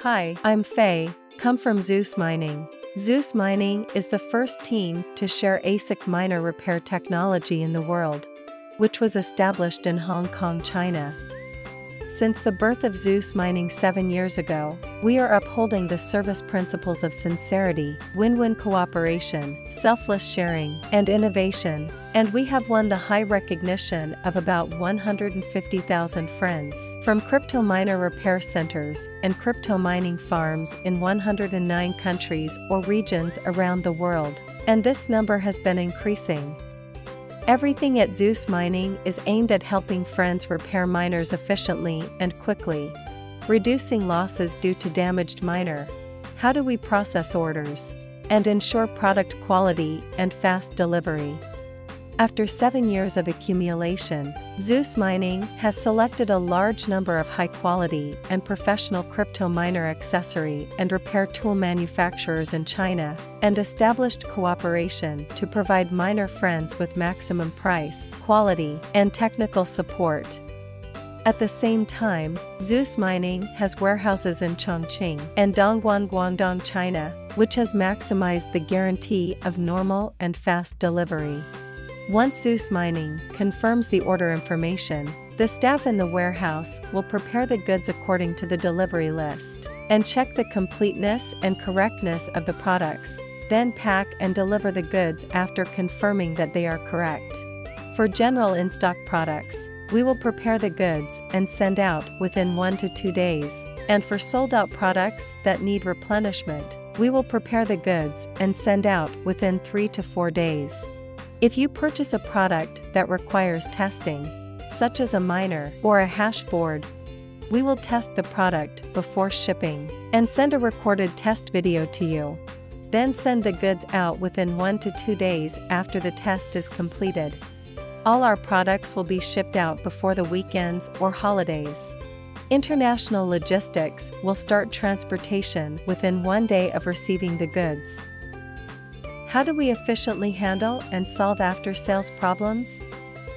Hi, I'm Faye, come from Zeus Mining. Zeus Mining is the first team to share ASIC miner repair technology in the world, which was established in Hong Kong, China. Since the birth of Zeus Mining seven years ago, we are upholding the service principles of sincerity, win win cooperation, selfless sharing, and innovation, and we have won the high recognition of about 150,000 friends from crypto miner repair centers and crypto mining farms in 109 countries or regions around the world, and this number has been increasing. Everything at Zeus Mining is aimed at helping friends repair miners efficiently and quickly. Reducing losses due to damaged miner. How do we process orders? And ensure product quality and fast delivery. After seven years of accumulation, Zeus Mining has selected a large number of high quality and professional crypto miner accessory and repair tool manufacturers in China, and established cooperation to provide miner friends with maximum price, quality, and technical support. At the same time, Zeus Mining has warehouses in Chongqing and Dongguan Guangdong, China, which has maximized the guarantee of normal and fast delivery. Once Zeus Mining confirms the order information, the staff in the warehouse will prepare the goods according to the delivery list and check the completeness and correctness of the products, then pack and deliver the goods after confirming that they are correct. For general in stock products, we will prepare the goods and send out within one to two days, and for sold out products that need replenishment, we will prepare the goods and send out within three to four days. If you purchase a product that requires testing, such as a miner or a hash board, we will test the product before shipping and send a recorded test video to you. Then send the goods out within one to two days after the test is completed. All our products will be shipped out before the weekends or holidays. International logistics will start transportation within one day of receiving the goods. How do we efficiently handle and solve after sales problems?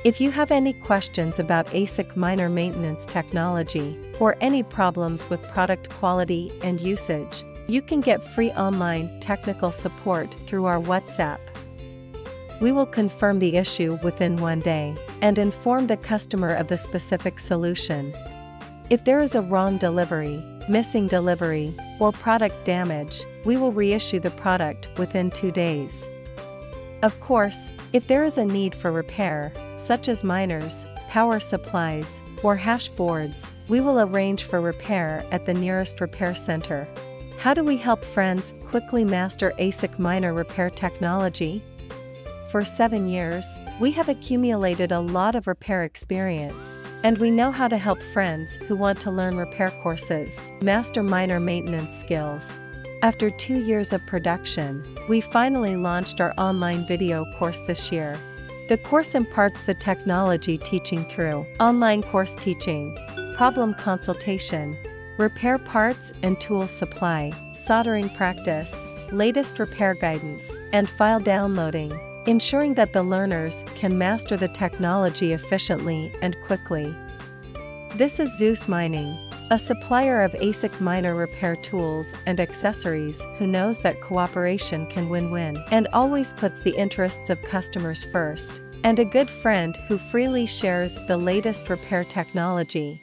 If you have any questions about ASIC miner maintenance technology or any problems with product quality and usage, you can get free online technical support through our WhatsApp. We will confirm the issue within one day and inform the customer of the specific solution. If there is a wrong delivery, missing delivery, or product damage, we will reissue the product within two days. Of course, if there is a need for repair, such as miners, power supplies, or hash boards, we will arrange for repair at the nearest repair center. How do we help friends quickly master ASIC miner repair technology? For seven years, we have accumulated a lot of repair experience, and we know how to help friends who want to learn repair courses, master miner maintenance skills. After two years of production, we finally launched our online video course this year. The course imparts the technology teaching through online course teaching, problem consultation, repair parts and tools supply, soldering practice, latest repair guidance, and file downloading ensuring that the learners can master the technology efficiently and quickly. This is Zeus Mining, a supplier of ASIC miner repair tools and accessories who knows that cooperation can win-win and always puts the interests of customers first, and a good friend who freely shares the latest repair technology.